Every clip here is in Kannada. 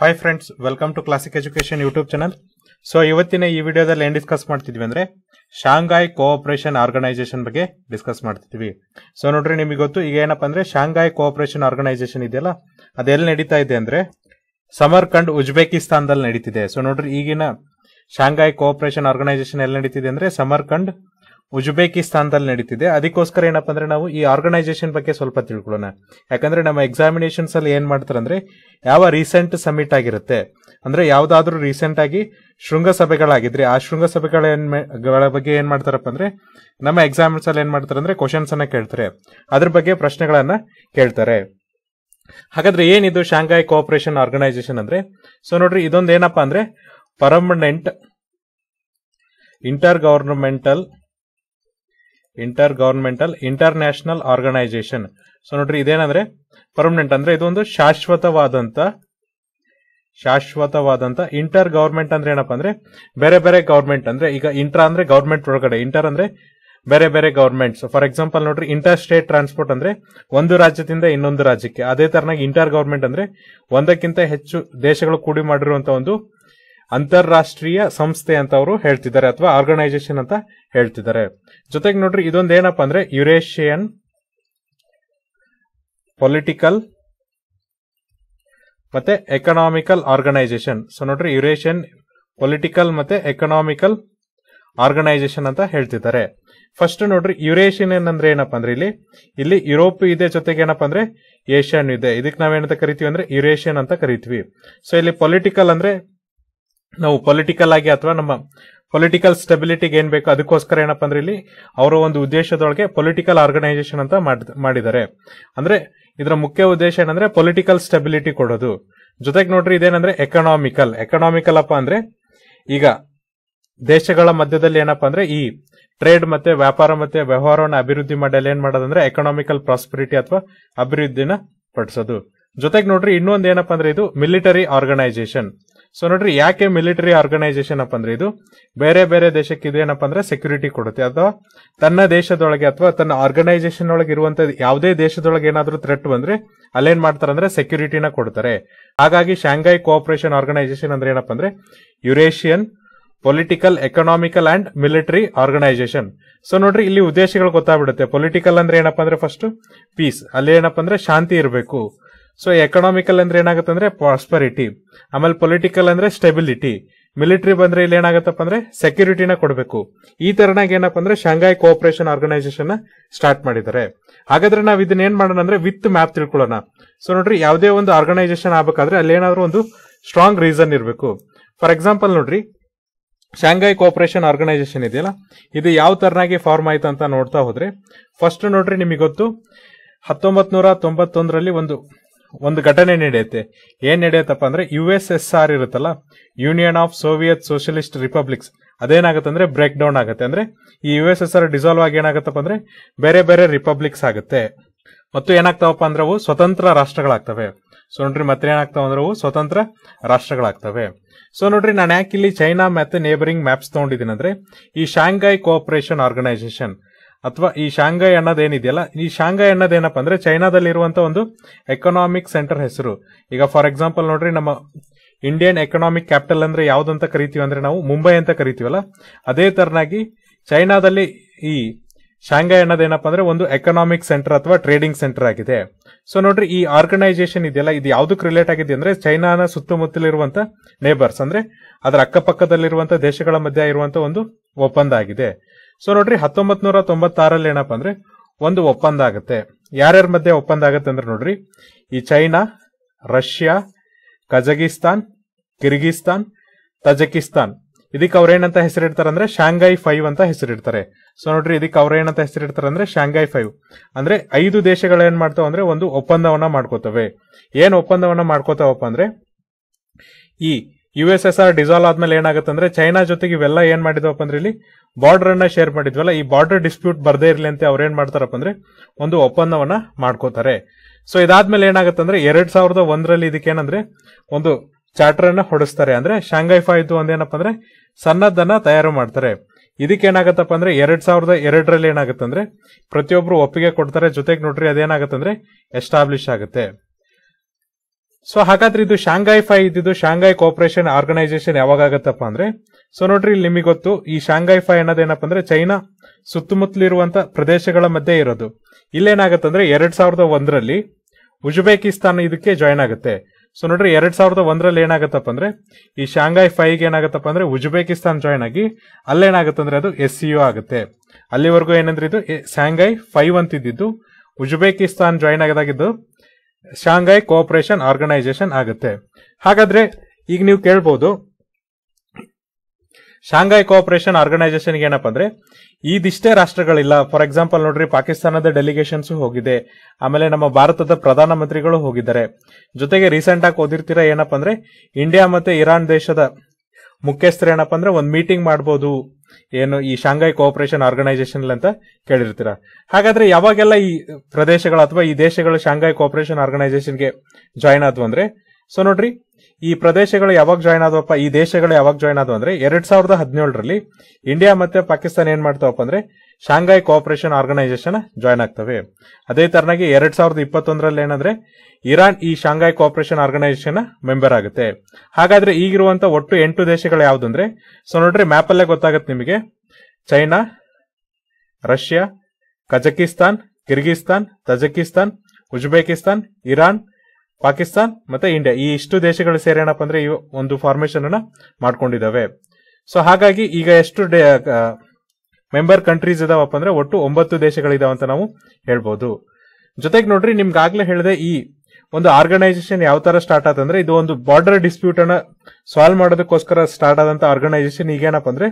Hi friends welcome to classic education YouTube channel so ಇವತ್ತಿನ ಈ ವಿಡಿಯೋದಲ್ಲಿ ಏನು ಡಿಸ್ಕಸ್ ಮಾಡ್ತಿದ್ವಿ ಅಂದ್ರೆ ಶಾಂಘಾಯ್ ಕೋಆಪರೇಷನ್ ಆರ್ಗನೈಸೇಷನ್ ಬಗ್ಗೆ ಡಿಸ್ಕಸ್ ಮಾಡ್ತಿದ್ವಿ. ಸೊ ನೋಡ್ರಿ ನಿಮಗೆ ಗೊತ್ತು, ಈಗ ಏನಪ್ಪಾ ಅಂದ್ರೆ ಶಾಂಘಾಯ್ ಕೋಆಪರೇಷನ್ ಆರ್ಗನೈಸೇಷನ್ ಇದೆಯಲ್ಲ, ಅದೆಲ್ಲಿ ನಡೀತಾ ಇದೆ ಅಂದ್ರೆ ಸಮರ್ಕಂಡ್ ಉಜ್ಬೇಕಿಸ್ತಾನದಲ್ಲಿ ನಡೀತಿದೆ. ಸೊ ನೋಡ್ರಿ ಈಗಿನ ಶಾಂಘಾಯ್ ಕೋಆಪರೇಷನ್ ಆರ್ಗನೈಸೇಷನ್ ಎಲ್ಲಿ ನಡೀತಿದೆ ಅಂದ್ರೆ ಸಮರ್ಕಂಡ್ ಉಜ್ಬೇಕಿಸ್ತಾನದಲ್ಲಿ ನಡೀತಿದೆ. ಅದಕ್ಕೋಸ್ಕರ ಏನಪ್ಪ ಅಂದ್ರೆ ನಾವು ಈ ಆರ್ಗನೈಸೇಷನ್ ಬಗ್ಗೆ ಸ್ವಲ್ಪ ತಿಳ್ಕೊಳ್ಳೋಣ. ಯಾಕಂದ್ರೆ ನಮ್ಮ ಎಕ್ಸಾಮಿನೇಷನ್ಸ್ ಅಲ್ಲಿ ಏನ್ ಮಾಡ್ತಾರಂದ್ರೆ ಯಾವ ರೀಸೆಂಟ್ ಸಮಿಟ್ ಆಗಿರುತ್ತೆ, ಅಂದ್ರೆ ಯಾವ್ದಾದ್ರೂ ರೀಸೆಂಟ್ ಆಗಿ ಶೃಂಗಸಭೆಗಳಾಗಿದ್ರೆ ಆ ಶೃಂಗಸಭೆಗಳ ಬಗ್ಗೆ ಏನ್ ಮಾಡ್ತಾರಪ್ಪ ಅಂದ್ರೆ ನಮ್ಮ ಎಕ್ಸಾಮ್ಸ್ ಅಲ್ಲಿ ಏನ್ ಮಾಡ್ತಾರೆ ಅಂದ್ರೆ ಕ್ವಶನ್ಸ್ ಅನ್ನ ಕೇಳ್ತಾರೆ. ಅದ್ರ ಬಗ್ಗೆ ಪ್ರಶ್ನೆಗಳನ್ನ ಕೇಳ್ತಾರೆ. ಹಾಗಾದ್ರೆ ಏನಿದು ಶಾಂಘಾಯ್ ಕೋಆಪರೇಷನ್ ಆರ್ಗನೈಸೇಷನ್ ಅಂದ್ರೆ? ಸೊ ನೋಡ್ರಿ ಇದೊಂದು ಏನಪ್ಪಾ ಅಂದ್ರೆ permanent inter governmental inter governmental international organisation. So ನೋಡ್ರಿ, ಇದೇನಂದ್ರೆ ಪರ್ಮನೆಂಟ್ ಅಂದ್ರೆ ಇದೊಂದು ಶಾಶ್ವತವಾದಂತ ಶಾಶ್ವತವಾದಂತ ಇಂಟರ್ ಗವರ್ಮೆಂಟ್ ಅಂದ್ರೆ ಏನಪ್ಪಾ ಅಂದ್ರೆ, ಬೇರೆ ಬೇರೆ ಗವರ್ಮೆಂಟ್ ಅಂದ್ರೆ, ಈಗ ಇಂಟ್ರಾ ಅಂದ್ರೆ ಗವರ್ಮೆಂಟ್ ಒಳಗಡೆ, ಇಂಟರ್ ಅಂದ್ರೆ ಬೇರೆ ಬೇರೆ ಗವರ್ಮೆಂಟ್ಸ್ ಫಾರ್ ಎಕ್ಸಾಂಪಲ್ ನೋಡ್ರಿ ಇಂಟರ್ ಸ್ಟೇಟ್ ಟ್ರಾನ್ಸ್ಪೋರ್ಟ್ ಅಂದ್ರೆ ಒಂದು ರಾಜ್ಯದಿಂದ ಇನ್ನೊಂದು ರಾಜ್ಯಕ್ಕೆ. ಅದೇ ತರನಾಗಿ ಇಂಟರ್ ಗವರ್ಮೆಂಟ್ ಅಂದ್ರೆ ಒಂದಕ್ಕಿಂತ ಹೆಚ್ಚು ದೇಶಗಳು ಕೂಡಿ ಮಾಡಿರುವಂತಹ ಒಂದು ಅಂತಾರಾಷ್ಟ್ರೀಯ ಸಂಸ್ಥೆ ಅಂತ ಅವರು ಹೇಳ್ತಿದ್ದಾರೆ ಅಥವಾ ಆರ್ಗನೈಸೇಷನ್ ಅಂತ ಹೇಳ್ತಿದ್ದಾರೆ. ಜೊತೆಗೆ ನೋಡ್ರಿ, ಇದೊಂದು ಏನಪ್ಪಾ ಅಂದ್ರೆ ಯುರೇಷಿಯನ್ ಪೊಲಿಟಿಕಲ್ ಮತ್ತೆ ಎಕನಾಮಿಕಲ್ ಆರ್ಗನೈಸೇಷನ್ ಸೊ ನೋಡ್ರಿ ಯುರೇಷಿಯನ್ ಪೊಲಿಟಿಕಲ್ ಮತ್ತೆ ಎಕನಾಮಿಕಲ್ ಆರ್ಗನೈಸೇಷನ್ ಅಂತ ಹೇಳ್ತಿದ್ದಾರೆ. ಫಸ್ಟ್ ನೋಡ್ರಿ ಯುರೇಷಿಯನ್ ಏನಂದ್ರೆ ಏನಪ್ಪ ಅಂದ್ರೆ ಇಲ್ಲಿ ಇಲ್ಲಿ ಯುರೋಪ್ ಇದೆ, ಜೊತೆಗೆ ಏನಪ್ಪ ಅಂದ್ರೆ ಏಷ್ಯನ್ ಇದೆ. ಇದಕ್ಕೆ ನಾವೇನಂತ ಕರಿತೀವಿ ಅಂದ್ರೆ ಯುರೇಷಿಯನ್ ಅಂತ ಕರಿತೀವಿ. ಸೊ ಇಲ್ಲಿ ಪೊಲಿಟಿಕಲ್ ಅಂದ್ರೆ ನಾವು ಪೊಲಿಟಿಕಲ್ ಆಗಿ ಅಥವಾ ನಮ್ಮ ಪೊಲಿಟಿಕಲ್ ಸ್ಟೆಬಿಲಿಟಿಗೆ ಏನ್ ಬೇಕು ಅದಕ್ಕೋಸ್ಕರ ಏನಪ್ಪ ಅಂದ್ರೆ ಇಲ್ಲಿ ಅವರ ಒಂದು ಉದ್ದೇಶದೊಳಗೆ ಪೊಲಿಟಿಕಲ್ ಆರ್ಗನೈಸೇಷನ್ ಅಂತ ಮಾಡ್- ಮಾಡಿದ್ದಾರೆ. ಅಂದ್ರೆ ಇದರ ಮುಖ್ಯ ಉದ್ದೇಶ ಏನಂದ್ರೆ ಪೊಲಿಟಿಕಲ್ ಸ್ಟೆಬಿಲಿಟಿ ಕೊಡೋದು. ಜೊತೆಗೆ ನೋಡ್ರಿ ಇದೇನಂದ್ರೆ ಎಕನಾಮಿಕಲ್ ಎಕನಾಮಿಕಲ್ ಅಪ್ಪ ಅಂದ್ರೆ ಈಗ ದೇಶಗಳ ಮಧ್ಯದಲ್ಲಿ ಏನಪ್ಪಾ ಅಂದ್ರೆ ಈ ಟ್ರೇಡ್ ಮತ್ತೆ ವ್ಯಾಪಾರ ಮತ್ತೆ ವ್ಯವಹಾರವನ್ನು ಅಭಿವೃದ್ಧಿ ಮಾಡಲು ಏನ್ ಮಾಡೋದಂದ್ರೆ ಎಕನಾಮಿಕಲ್ ಪ್ರಾಸ್ಪರಿಟಿ ಅಥವಾ ಅಭಿವೃದ್ಧಿನ ಪಡಿಸೋದು. ಜೊತೆಗೆ ನೋಡ್ರಿ ಇನ್ನೊಂದು ಏನಪ್ಪಾ ಅಂದ್ರೆ ಇದು ಮಿಲಿಟರಿ ಆರ್ಗನೈಸೇಷನ್ ಸೊ ನೋಡ್ರಿ, ಯಾಕೆ ಮಿಲಿಟರಿ ಆರ್ಗನೈಸೇಷನ್ ಅಪ್ಪ ಅಂದ್ರೆ ಇದು? ಬೇರೆ ಬೇರೆ ದೇಶಕ್ಕೆ ಇದೇನಪ್ಪ ಅಂದ್ರೆ ಸೆಕ್ಯೂರಿಟಿ ಕೊಡುತ್ತೆ. ಅಥವಾ ತನ್ನ ದೇಶದೊಳಗೆ ಅಥವಾ ತನ್ನ ಆರ್ಗನೈಸೇಷನ್ ಒಳಗೆ ಇರುವಂತ ಯಾವುದೇ ದೇಶದೊಳಗೆ ಏನಾದ್ರೂ ಥ್ರೆಟ್ ಬಂದ್ರೆ ಅಲ್ಲೇನ್ ಮಾಡ್ತಾರೆ ಅಂದ್ರೆ ಸೆಕ್ಯೂರಿಟಿನ ಕೊಡ್ತಾರೆ. ಹಾಗಾಗಿ ಶಾಂಘೈ ಕೋಆಪರೇಷನ್ ಆರ್ಗನೈಸೇಷನ್ ಅಂದ್ರೆ ಏನಪ್ಪ ಅಂದ್ರೆ Eurasian political economical and military organisation so ನೋಡ್ರಿ, ಇಲ್ಲಿ ಉದ್ದೇಶಗಳು ಗೊತ್ತಾಗ್ಬಿಡುತ್ತೆ. ಪೊಲಿಟಿಕಲ್ ಅಂದ್ರೆ ಏನಪ್ಪ ಅಂದ್ರೆ ಫಸ್ಟ್ ಪೀಸ್ ಅಲ್ಲಿ ಏನಪ್ಪ ಅಂದ್ರೆ ಶಾಂತಿ ಇರಬೇಕು. ಸೊ ಎಕನಾಮಿಕಲ್ ಅಂದ್ರೆ ಏನಾಗುತ್ತೆ ಅಂದ್ರೆ ಪ್ರಾಸ್ಪರಿಟಿ ಆಮೇಲೆ ಪೊಲಿಟಿಕಲ್ ಅಂದ್ರೆ ಸ್ಟೆಬಿಲಿಟಿ ಮಿಲಿಟರಿ ಬಂದ್ರೆ ಇಲ್ಲಿ ಏನಾಗತ್ತಪ್ಪ ಅಂದ್ರೆ ಸೆಕ್ಯೂರಿಟಿನ ಕೊಡಬೇಕು. ಈ ತರನಾಗಿ ಏನಪ್ಪ ಅಂದ್ರೆ ಶಾಂಘೈ ಕೋಆಪರೇಷನ್ ಆರ್ಗನೈಸೇಷನ್ ಸ್ಟಾರ್ಟ್ ಮಾಡಿದ್ದಾರೆ. ಹಾಗಾದ್ರೆ ನಾವು ಇದನ್ನ ಏನ್ ಮಾಡೋಣ ಅಂದ್ರೆ ವಿತ್ ಮ್ಯಾಪ್ ತಿಳ್ಕೊಳ್ಳೋಣ. ಸೊ ನೋಡ್ರಿ, ಯಾವುದೇ ಒಂದು ಆರ್ಗನೈಸೇಷನ್ ಆಗ್ಬೇಕಾದ್ರೆ ಅಲ್ಲಿ ಏನಾದ್ರು ಒಂದು ಸ್ಟ್ರಾಂಗ್ ರೀಸನ್ ಇರಬೇಕು. ಫಾರ್ ಎಕ್ಸಾಂಪಲ್ ನೋಡ್ರಿ ಶಾಂಘೈ ಕೋಆಪರೇಷನ್ ಆರ್ಗನೈಸೇಷನ್ ಇದೆಯಲ್ಲ? ಇದು ಯಾವ ತರನಾಗಿ ಫಾರ್ಮ್ ಆಯ್ತು ಅಂತ ನೋಡ್ತಾ ಹೋದ್ರೆ ಫಸ್ಟ್ ನೋಡ್ರಿ ನಿಮಗೆ ಗೊತ್ತು ಹತ್ತೊಂಬತ್ ನೂರ ತೊಂಬತ್ತೊಂದರಲ್ಲಿ ಒಂದು ಒಂದು ಘಟನೆ ನಡೆಯುತ್ತೆ. ಏನ್ ನಡೆಯುತ್ತಪ್ಪ ಅಂದ್ರೆ ಯು ಎಸ್ ಎಸ್ ಆರ್ ಇರುತ್ತಲ್ಲ Union of Soviet Socialist Republics ಅದೇನಾಗುತ್ತೆ ಅಂದ್ರೆ ಬ್ರೇಕ್ ಡೌನ್ ಆಗುತ್ತೆ. ಅಂದ್ರೆ ಈ U S S R dissolve ಆಗಿ ಏನಾಗುತ್ತಪ್ಪ ಅಂದ್ರೆ ಬೇರೆ ಬೇರೆ ರಿಪಬ್ಲಿಕ್ಸ್ ಆಗುತ್ತೆ. ಮತ್ತು ಏನಾಗ್ತಾವಪ್ಪ ಅಂದ್ರೆ ಅವು ಸ್ವತಂತ್ರ ರಾಷ್ಟ್ರಗಳಾಗ್ತವೆ. ಸೊ ನೋಡ್ರಿ ಮತ್ತೆ ಏನಾಗ್ತಾವ ಅಂದ್ರೆ ಅವು ಸ್ವತಂತ್ರ ರಾಷ್ಟ್ರಗಳಾಗ್ತವೆ. ಸೊ ನೋಡ್ರಿ, ನಾನು ಯಾಕೆ ಇಲ್ಲಿ ಚೈನಾ ಮತ್ತೆ ನೇಬರಿಂಗ್ ಮ್ಯಾಪ್ಸ್ ತಗೊಂಡಿದ್ದೀನಿ ಅಂದ್ರೆ ಈ ಶಾಂಘೈ ಕೋಆಪರೇಷನ್ ಆರ್ಗನೈಸೇಷನ್ ಅಥವಾ ಈ ಶಾಂಘೈ ಅನ್ನೋದೇನಿದೆಯಲ್ಲ, ಈ ಶಾಂಘೈ ಅನ್ನೋದೇನಪ್ಪ ಅಂದ್ರೆ ಚೈನಾದಲ್ಲಿ ಇರುವಂತ ಒಂದು ಎಕನಾಮಿಕ್ ಸೆಂಟರ್ ಹೆಸರು. ಈಗ ಫಾರ್ ಎಕ್ಸಾಂಪಲ್ ನೋಡ್ರಿ, ನಮ್ಮ ಇಂಡಿಯನ್ ಎಕನಾಮಿಕ್ ಕ್ಯಾಪಿಟಲ್ ಅಂದ್ರೆ ಯಾವ್ದಂತ ಕರಿತೀವಿ ಅಂದ್ರೆ ನಾವು ಮುಂಬೈ ಅಂತ ಕರಿತೀವಲ್ಲ, ಅದೇ ತರನಾಗಿ ಚೈನಾದಲ್ಲಿ ಈ ಶಾಂಘೈ ಅನ್ನೋದೇನಪ್ಪ ಅಂದ್ರೆ ಒಂದು ಎಕನಾಮಿಕ್ ಸೆಂಟರ್ ಅಥವಾ ಟ್ರೇಡಿಂಗ್ ಸೆಂಟರ್ ಆಗಿದೆ. ಸೊ ನೋಡ್ರಿ, ಈ ಆರ್ಗನೈಸೇಷನ್ ಇದೆಯಲ್ಲ, ಇದು ಯಾವ್ದಕ್ಕೆ ರಿಲೇಟ್ ಆಗಿದೆ ಅಂದ್ರೆ ಚೈನಾನ ಸುತ್ತಮುತ್ತಲಿರುವಂತ ನೇಬರ್ಸ್ ಅಂದ್ರೆ ಅದರ ಅಕ್ಕಪಕ್ಕದಲ್ಲಿರುವಂತ ದೇಶಗಳ ಮಧ್ಯೆ ಇರುವಂತ ಒಂದು ಒಪ್ಪಂದ ಆಗಿದೆ. ಸೊ ನೋಡ್ರಿ ಹತ್ತೊಂಬತ್ ನೂರ ತೊಂಬತ್ತಾರಲ್ಲಿ ಏನಪ್ಪ ಅಂದ್ರೆ ಒಂದು ಒಪ್ಪಂದ ಆಗುತ್ತೆ. ಯಾರ್ಯಾರ ಮಧ್ಯೆ ಒಪ್ಪಂದ ಆಗುತ್ತೆ ಅಂದ್ರೆ ನೋಡ್ರಿ, ಈ China, Russia, Kazakhstan, Kyrgyzstan, Tajikistan. ಇದಕ್ಕೆ ಅವ್ರೇನಂತ ಹೆಸರಿಡ್ತಾರೆ ಅಂದ್ರೆ ಶಾಂಘೈ ಫೈವ್ ಅಂತ ಹೆಸರಿಡ್ತಾರೆ. ಸೊ ನೋಡ್ರಿ, ಇದಕ್ಕೆ ಅವ್ರೇನಂತ ಹೆಸರಿಡ್ತಾರೆ ಅಂದ್ರೆ ಶಾಂಘೈ ಫೈವ್. ಅಂದ್ರೆ ಐದು ದೇಶಗಳು ಏನ್ ಮಾಡ್ತಾವ ಅಂದ್ರೆ ಒಂದು ಒಪ್ಪಂದವನ್ನ ಮಾಡ್ಕೋತವೆ. ಏನ್ ಒಪ್ಪಂದವನ್ನ ಮಾಡ್ಕೋತಾವಪ್ಪ ಅಂದ್ರೆ, ಈ U S S R dissolve ಆದ್ಮೇಲೆ ಏನಾಗುತ್ತೆ ಅಂದ್ರೆ ಚೈನಾ ಜೊತೆಗೆ ಇವೆಲ್ಲ ಏನ್ ಮಾಡಿದ್ವಪ್ಪ ಅಂದ್ರೆ ಇಲ್ಲಿ ಬಾರ್ಡರ್ ಅನ್ನ ಶೇರ್ ಮಾಡಿದ್ವಲ್ಲ, ಈ ಬಾರ್ಡರ್ ಡಿಸ್ಪ್ಯೂಟ್ ಬರ್ದೇ ಇರಲಿ ಅಂತ ಅವ್ರೇನ್ ಮಾಡ್ತಾರಪ್ಪ ಅಂದ್ರೆ ಒಂದು ಒಪ್ಪಂದವನ್ನ ಮಾಡ್ಕೋತಾರೆ. ಸೊ ಇದಾದ್ಮೇಲೆ ಏನಾಗುತ್ತೆ ಅಂದ್ರೆ ಎರಡ್ ಸಾವಿರದ ಒಂದರಲ್ಲಿ ಇದಕ್ಕೇನಂದ್ರೆ ಒಂದು ಚಾರ್ಟರ್ ಅನ್ನ ಹೊಡಿಸ್ತಾರೆ. ಅಂದ್ರೆ ಶಾಂಘೈ ಇದು ಒಂದೇನಪ್ಪ ಅಂದ್ರೆ ಸನ್ನದ್ದನ್ನ ತಯಾರು ಮಾಡ್ತಾರೆ. ಇದಕ್ಕೆ ಏನಾಗತ್ತಪ್ಪ ಅಂದ್ರೆ ಎರಡ್ ಸಾವಿರದ ಎರಡರಲ್ಲಿ ಏನಾಗುತ್ತೆ ಅಂದ್ರೆ ಪ್ರತಿಯೊಬ್ರು ಒಪ್ಪಿಗೆ ಕೊಡ್ತಾರೆ. ಜೊತೆಗೆ ನೋಡ್ರಿ ಅದೇನಾಗತ್ತಂದ್ರೆ ಎಸ್ಟಾಬ್ಲಿಷ್ ಆಗುತ್ತೆ. ಸೊ ಹಾಗಾದ್ರೆ ಇದು ಶಾಂಘೈ ಫೈ ಇದ್ದಿದ್ದು ಶಾಂಘೈ ಕೋಪರೇಷನ್ ಆರ್ಗನೈಸೇಷನ್ ಯಾವಾಗ ಆಗತ್ತಪ್ಪ ಅಂದ್ರೆ? ಸೊ ನೋಡ್ರಿ, ಇಲ್ಲಿ ನಿಮಗೆ ಗೊತ್ತು. ಈ ಶಾಂಘೈ ಫೈ ಅನ್ನೋದೇನಪ್ಪ ಅಂದ್ರೆ ಚೈನಾ ಸುತ್ತಮುತ್ತಲಿರುವಂತ ಪ್ರದೇಶಗಳ ಮಧ್ಯೆ ಇರೋದು. ಇಲ್ಲೇನಾಗತ್ತಂದ್ರೆ ಎರಡ್ ಸಾವಿರದ ಒಂದರಲ್ಲಿ ಉಜ್ಬೇಕಿಸ್ತಾನ್ ಇದಕ್ಕೆ ಜಾಯ್ನ್ ಆಗುತ್ತೆ. ಸೊ ನೋಡ್ರಿ, ಎರಡ್ ಸಾವಿರದ ಒಂದರಲ್ಲಿ ಏನಾಗತ್ತಪ್ಪ ಅಂದ್ರೆ, ಈ ಶಾಂಘೈ ಫೈಗೆ ಏನಾಗತ್ತಪ್ಪ ಅಂದ್ರೆ ಉಜ್ಬೇಕಿಸ್ತಾನ್ ಜಾಯ್ನ್ ಆಗಿ ಅಲ್ಲೇನಾಗತ್ತಂದ್ರೆ ಅದು ಎಸ್ ಸಿ ಯು ಆಗುತ್ತೆ. ಅಲ್ಲಿವರೆಗೂ ಏನಂದ್ರೆ ಇದು ಶಾಂಘೈ ಫೈವ್ ಅಂತಿದ್ದು ಉಜ್ಬೇಕಿಸ್ತಾನ್ ಜಾಯ್ನ್ ಆಗದಾಗಿದ್ದು ಶಾಂಘೈ ಕೋಆಪರೇಷನ್ ಆರ್ಗನೈಸೇಷನ್ ಆಗುತ್ತೆ. ಹಾಗಾದ್ರೆ ಈಗ ನೀವು ಕೇಳ್ಬೋದು ಶಾಂಘೈ ಕೋಆಪರೇಷನ್ ಆರ್ಗನೈಸೇಷನ್ ಏನಪ್ಪ ಅಂದ್ರೆ ಇದಿಷ್ಟೇ ರಾಷ್ಟ್ರಗಳಿಲ್ಲ. ಫಾರ್ ಎಕ್ಸಾಂಪಲ್ ನೋಡ್ರಿ, ಪಾಕಿಸ್ತಾನದ ಡೆಲಿಗೇಷನ್ಸ್ ಹೋಗಿದೆ. ಆಮೇಲೆ ನಮ್ಮ ಭಾರತದ ಪ್ರಧಾನಮಂತ್ರಿಗಳು ಹೋಗಿದ್ದಾರೆ. ಜೊತೆಗೆ ರೀಸೆಂಟ್ ಆಗಿ ಓದಿರ್ತೀರಾ ಏನಪ್ಪ ಅಂದ್ರೆ ಇಂಡಿಯಾ ಮತ್ತೆ ಇರಾನ್ ದೇಶದ ಮುಖ್ಯಸ್ಥರು ಏನಪ್ಪ ಅಂದ್ರೆ, ಒಂದು ಮೀಟಿಂಗ್ ಮಾಡ್ಬೋದು. ಏನು ಈ ಶಾಂಘೈ ಕೋಆಪರೇಷನ್ ಆರ್ಗನೈಸೇಷನ್ ಅಂತ ಕೇಳಿರ್ತೀರಾ. ಹಾಗಾದ್ರೆ ಯಾವಾಗೆಲ್ಲ ಈ ಪ್ರದೇಶಗಳು ಅಥವಾ ಈ ದೇಶಗಳು ಶಾಂಘೈ ಕೋಆಪರೇಷನ್ ಆರ್ಗನೈಸೇಷನ್ಗೆ ಜಾಯ್ನ್ ಆದ್ವು ಅಂದ್ರೆ ಸೊ ನೋಡ್ರಿ ಈ ಪ್ರದೇಶಗಳು ಯಾವಾಗ ಜಾಯ್ನ್ ಆದವಪ್ಪ? ಈ ದೇಶಗಳು ಯಾವಾಗ ಜಾಯ್ನ್ ಆದವು ಅಂದ್ರೆ ಎರಡ್ ಸಾವಿರದ ಹದಿನೇಳರಲ್ಲಿ ಇಂಡಿಯಾ ಮತ್ತೆ ಪಾಕಿಸ್ತಾನ ಏನ್ ಮಾಡ್ತಾವಪ್ಪ ಅಂದ್ರೆ ಶಾಂಘೈ ಕೋಆಪರೇಷನ್ ಆರ್ಗನೈಸೇಷನ್ ಜಾಯ್ನ್ ಆಗ್ತವೆ. ಅದೇ ತರನಾಗಿ ಎರಡ್ ಸಾವಿರದ ಇಪ್ಪತ್ತೊಂದರಲ್ಲಿ ಏನಂದ್ರೆ ಇರಾನ್ ಈ ಶಾಂಘೈ ಕೋಆಪರೇಷನ್ ಆರ್ಗನೈಸೇಷನ್ ಮೆಂಬರ್ ಆಗುತ್ತೆ. ಹಾಗಾದ್ರೆ ಈಗಿರುವಂತ ಒಟ್ಟು ಎಂಟು ದೇಶಗಳು ಯಾವ್ದಂದ್ರೆ ಸೊ ನೋಡ್ರಿ ಮ್ಯಾಪ್ ಅಲ್ಲೇ ಗೊತ್ತಾಗುತ್ತೆ ನಿಮಗೆ. China, Russia, Kazakhstan, Kyrgyzstan, Tajikistan, Uzbekistan, Iran Pakistan ಮತ್ತೆ ಇಂಡಿಯಾ. ಈ ಇಷ್ಟು ದೇಶಗಳು ಸೇರೇನಪ್ಪ ಅಂದ್ರೆ ಇವು ಒಂದು ಫಾರ್ಮೇಶನ್ ಅನ್ನ ಮಾಡ್ಕೊಂಡಿದ್ದಾವೆ. ಸೊ ಹಾಗಾಗಿ ಈಗ ಎಷ್ಟು ಮೆಂಬರ್ ಕಂಟ್ರೀಸ್ ಇದಾವಪ್ಪ ಅಂದ್ರೆ ಒಟ್ಟು ಒಂಬತ್ತು ದೇಶಗಳಿದಾವ ಅಂತ ನಾವು ಹೇಳ್ಬೋದು. ಜೊತೆಗೆ ನೋಡ್ರಿ, ನಿಮ್ಗಾಗ್ಲೇ ಹೇಳಿದೆ ಈ ಒಂದು ಆರ್ಗನೈಸೇಷನ್ ಯಾವ ತರ ಸ್ಟಾರ್ಟ್ ಆತಂದ್ರೆ ಇದು ಒಂದು ಬಾರ್ಡರ್ ಡಿಸ್ಪ್ಯೂಟ್ ಅನ್ನ ಸಾಲ್ವ್ ಮಾಡೋದಕ್ಕೋಸ್ಕರ ಸ್ಟಾರ್ಟ್ ಆದಂತ ಆರ್ಗನೈಸೇಷನ್ ಈಗೇನಪ್ಪ ಅಂದ್ರೆ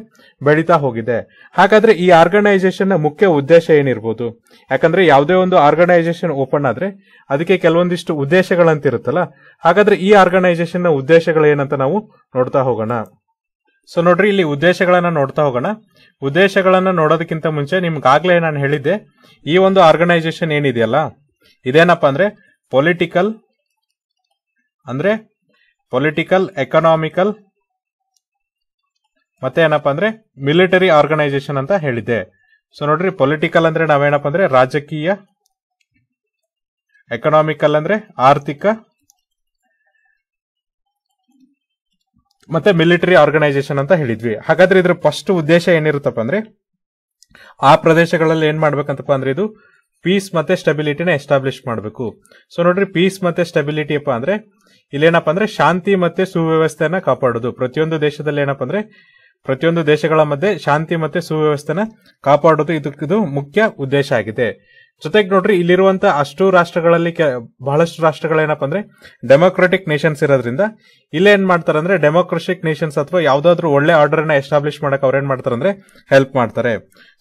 ಬೆಳೀತಾ ಹೋಗಿದೆ. ಹಾಗಾದ್ರೆ ಈ ಆರ್ಗನೈಸೇಷನ್ನ ಮುಖ್ಯ ಉದ್ದೇಶ ಏನಿರ್ಬೋದು? ಯಾಕಂದ್ರೆ ಯಾವುದೇ ಒಂದು ಆರ್ಗನೈಸೇಷನ್ ಓಪನ್ ಆದ್ರೆ ಅದಕ್ಕೆ ಕೆಲವೊಂದಿಷ್ಟು ಉದ್ದೇಶಗಳಂತಿರುತ್ತಲ್ಲ, ಹಾಗಾದ್ರೆ ಈ ಆರ್ಗನೈಸೇಷನ್ನ ಉದ್ದೇಶಗಳು ಏನಂತ ನಾವು ನೋಡ್ತಾ ಹೋಗೋಣ. ಸೊ ನೋಡ್ರಿ, ಇಲ್ಲಿ ಉದ್ದೇಶಗಳನ್ನ ನೋಡ್ತಾ ಹೋಗೋಣ. ಉದ್ದೇಶಗಳನ್ನ ನೋಡೋದಕ್ಕಿಂತ ಮುಂಚೆ ನಿಮ್ಗಾಗ್ಲೇ ನಾನು ಹೇಳಿದ್ದೆ, ಈ ಒಂದು ಆರ್ಗನೈಸೇಷನ್ ಏನಿದೆಯಲ್ಲ, ಇದೇನಪ್ಪ ಅಂದ್ರೆ ಪೊಲಿಟಿಕಲ್ ಅಂದ್ರೆ ಪೊಲಿಟಿಕಲ್ ಎಕನಾಮಿಕಲ್ ಮತ್ತೆ ಏನಪ್ಪಾ ಅಂದ್ರೆ ಮಿಲಿಟರಿ ಆರ್ಗನೈಸೇಷನ್ ಅಂತ ಹೇಳಿದ್ದೆ. ಸೊ ನೋಡ್ರಿ ಪೊಲಿಟಿಕಲ್ ಅಂದ್ರೆ ನಾವೇನಪ್ಪ ಅಂದ್ರೆ ರಾಜಕೀಯ ಎಕನಾಮಿಕಲ್ ಅಂದ್ರೆ ಆರ್ಥಿಕ, ಮತ್ತೆ ಮಿಲಿಟರಿ ಆರ್ಗನೈಸೇಷನ್ ಅಂತ ಹೇಳಿದ್ವಿ. ಹಾಗಾದ್ರೆ ಇದ್ರ ಫಸ್ಟ್ ಉದ್ದೇಶ ಏನಿರುತ್ತಪ್ಪ ಅಂದ್ರೆ ಆ ಪ್ರದೇಶಗಳಲ್ಲಿ ಏನ್ ಮಾಡ್ಬೇಕಂತಪ್ಪ ಅಂದ್ರೆ ಇದು ಪೀಸ್ ಮತ್ತೆ ಸ್ಟೆಬಿಲಿಟಿನ ಎಸ್ಟಾಬ್ಲಿಷ್ ಮಾಡಬೇಕು. ಸೊ ನೋಡ್ರಿ, ಪೀಸ್ ಮತ್ತೆ ಸ್ಟೆಬಿಲಿಟಿ ಅಪ್ಪ ಅಂದ್ರೆ, ಇಲ್ಲೇನಪ್ಪ ಅಂದ್ರೆ ಶಾಂತಿ ಮತ್ತೆ ಸುವ್ಯವಸ್ಥೆನ ಕಾಪಾಡೋದು. ಪ್ರತಿಯೊಂದು ದೇಶದಲ್ಲಿ ಏನಪ್ಪ ಅಂದ್ರೆ, ಪ್ರತಿಯೊಂದು ದೇಶಗಳ ಮಧ್ಯೆ ಶಾಂತಿ ಮತ್ತೆ ಸುವ್ಯವಸ್ಥೆನ ಕಾಪಾಡೋದು ಇದಕ್ಕಿದು ಮುಖ್ಯ ಉದ್ದೇಶ ಆಗಿದೆ. ಜೊತೆಗೆ ನೋಡ್ರಿ, ಇಲ್ಲಿರುವಂತ ಅಷ್ಟು ರಾಷ್ಟ್ರಗಳಲ್ಲಿ ಬಹಳಷ್ಟು ರಾಷ್ಟ್ರಗಳೇನಪ್ಪ ಅಂದ್ರೆ ಡೆಮೋಕ್ರೆಟಿಕ್ ನೇಷನ್ಸ್ ಇರೋದ್ರಿಂದ ಇಲ್ಲೇ ಏನ್ ಮಾಡ್ತಾರೆ ಅಂದ್ರೆ ಡೆಮೋಕ್ರೆಟಿಕ್ ನೇಷನ್ಸ್ ಅಥವಾ ಯಾವ್ದಾದ್ರು ಒಳ್ಳೆ ಆರ್ಡರ್ನ ಎಸ್ಟಾಬ್ಲಿಷ್ ಮಾಡಕ್ ಅವ್ರ ಏನ್ ಮಾಡ್ತಾರೆ ಅಂದ್ರೆ ಹೆಲ್ಪ್ ಮಾಡ್ತಾರೆ.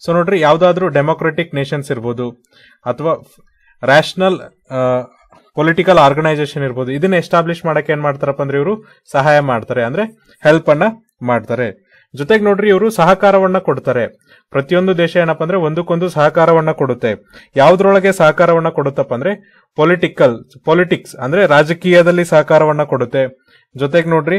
ಸೊ ನೋಡ್ರಿ, ಯಾವ್ದಾದ್ರು ಡೆಮೋಕ್ರೆಟಿಕ್ ನೇಷನ್ಸ್ ಇರ್ಬೋದು, ಅಥವಾ ರ್ಯಾಷನಲ್ ಪೊಲಿಟಿಕಲ್ ಆರ್ಗನೈಸೇಷನ್ ಇರ್ಬೋದು, ಇದನ್ನ ಎಸ್ಟಾಬ್ಲಿಷ್ ಮಾಡಕ್ಕೆ ಏನ್ ಮಾಡ್ತಾರಪ್ಪ ಅಂದ್ರೆ ಇವರು ಸಹಾಯ ಮಾಡ್ತಾರೆ, ಅಂದ್ರೆ ಹೆಲ್ಪ್ ಅನ್ನ ಮಾಡ್ತಾರೆ. ಜೊತೆಗೆ ನೋಡ್ರಿ, ಇವರು ಸಹಕಾರವನ್ನ ಕೊಡ್ತಾರೆ. ಪ್ರತಿಯೊಂದು ದೇಶ ಏನಪ್ಪ ಅಂದ್ರೆ ಒಂದಕ್ಕೊಂದು ಸಹಕಾರವನ್ನ ಕೊಡುತ್ತೆ. ಯಾವ್ದ್ರೊಳಗೆ ಸಹಕಾರವನ್ನ ಕೊಡುತ್ತಪ್ಪ ಅಂದ್ರೆ ಪೊಲಿಟಿಕಲ್ ಪೊಲಿಟಿಕ್ಸ್ ಅಂದ್ರೆ ರಾಜಕೀಯದಲ್ಲಿ ಸಹಕಾರವನ್ನ ಕೊಡುತ್ತೆ. ಜೊತೆಗೆ ನೋಡ್ರಿ,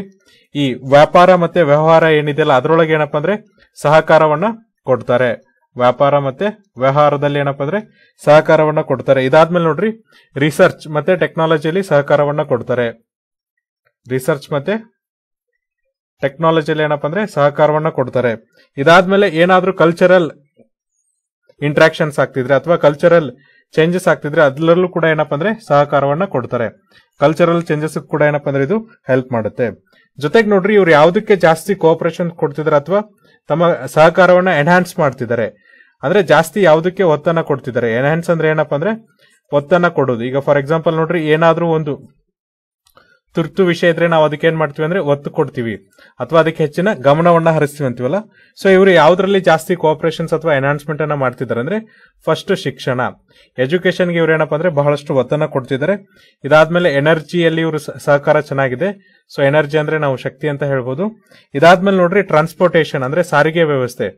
ಈ ವ್ಯಾಪಾರ ಮತ್ತೆ ವ್ಯವಹಾರ ಏನಿದೆಯಲ್ಲ ಅದರೊಳಗೆ ಏನಪ್ಪ ಅಂದ್ರೆ ಸಹಕಾರವನ್ನ ಕೊಡ್ತಾರೆ. ವ್ಯಾಪಾರ ಮತ್ತೆ ವ್ಯವಹಾರದಲ್ಲಿ ಏನಪ್ಪ ಅಂದ್ರೆ ಸಹಕಾರವನ್ನ ಕೊಡ್ತಾರೆ. ಇದಾದ್ಮೇಲೆ ನೋಡ್ರಿ ರಿಸರ್ಚ್ ಮತ್ತೆ ಟೆಕ್ನಾಲಜಿಯಲ್ಲಿ ಸಹಕಾರವನ್ನ ಕೊಡ್ತಾರೆ. ರಿಸರ್ಚ್ ಮತ್ತೆ ಟೆಕ್ನಾಲಜಿಯಲ್ಲಿ ಏನಪ್ಪ ಅಂದ್ರೆ ಸಹಕಾರವನ್ನ ಕೊಡ್ತಾರೆ. ಇದಾದ್ಮೇಲೆ ಏನಾದ್ರೂ ಕಲ್ಚರಲ್ ಇಂಟ್ರಾಕ್ಷನ್ಸ್ ಆಗ್ತಿದ್ರೆ ಅಥವಾ ಕಲ್ಚರಲ್ ಚೇಂಜಸ್ ಆಗ್ತಿದ್ರೆ ಅದರಲ್ಲೂ ಕೂಡ ಏನಪ್ಪ ಅಂದ್ರೆ ಸಹಕಾರವನ್ನ ಕೊಡ್ತಾರೆ. ಕಲ್ಚರಲ್ ಚೇಂಜಸ್ ಕೂಡ ಏನಪ್ಪ ಅಂದ್ರೆ ಇದು ಹೆಲ್ಪ್ ಮಾಡುತ್ತೆ. ಜೊತೆಗೆ ನೋಡ್ರಿ ಇವ್ರು ಯಾವುದಕ್ಕೆ ಜಾಸ್ತಿ ಕೋಆಪರೇಷನ್ ಕೊಡ್ತಿದ್ದಾರೆ ಅಥವಾ ತಮ್ಮ ಸಹಕಾರವನ್ನ ಎನ್ಹಾನ್ಸ್ ಮಾಡ್ತಿದ್ದಾರೆ ಅಂದ್ರೆ ಜಾಸ್ತಿ ಯಾವುದಕ್ಕೆ ಒತ್ತನ್ನ ಕೊಡ್ತಿದ್ದಾರೆ ಎನ್ಹಾನ್ಸ್ ಅಂದ್ರೆ ಏನಪ್ಪ ಅಂದ್ರೆ ಒತ್ತನ್ನ ಕೊಡೋದು. ಈಗ ಫಾರ್ ಎಕ್ಸಾಂಪಲ್ ನೋಡ್ರಿ ಏನಾದ್ರೂ ಒಂದು ತುರ್ತು ವಿಷಯ ಇದ್ರೆ ನಾವು ಅದಕ್ಕೆ ಏನ್ ಮಾಡ್ತೀವಿ ಅಂದ್ರೆ ಒತ್ತು ಕೊಡ್ತೀವಿ. ಅಥವಾ ಅದಕ್ಕೆ ಹೆಚ್ಚಿನ ಗಮನವನ್ನ ಹರಿಸ್ತೀವಿ ಅಂತೀವಲ್ಲ? ಸೊ ಇವರು ಯಾವ್ದ್ರಲ್ಲಿ ಜಾಸ್ತಿ ಕೋಆಪರೇಷನ್ಸ್ ಅಥವಾ ಎನ್ಹಾನ್ಸ್ಮೆಂಟ್ ಅನ್ನ ಮಾಡ್ತಿದ್ದಾರೆ ಅಂದ್ರೆ ಫಸ್ಟ್ ಶಿಕ್ಷಣ. ಎಜುಕೇಶನ್ಗೆ ಇವ್ರು ಏನಪ್ಪಾ ಅಂದ್ರೆ ಬಹಳಷ್ಟು ಒತ್ತನ್ನ ಕೊಡ್ತಿದ್ದಾರೆ. ಇದಾದ್ಮೇಲೆ ಎನರ್ಜಿಯಲ್ಲಿ ಇವರು ಸಹಕಾರ ಚೆನ್ನಾಗಿದೆ. ಸೊ ಎನರ್ಜಿ ಅಂದ್ರೆ ನಾವು ಶಕ್ತಿ ಅಂತ ಹೇಳ್ಬೋದು. ಇದಾದ್ಮೇಲೆ ನೋಡ್ರಿ ಟ್ರಾನ್ಸ್ಪೋರ್ಟೇಷನ್ ಅಂದ್ರೆ ಸಾರಿಗೆ ವ್ಯವಸ್ಥೆ.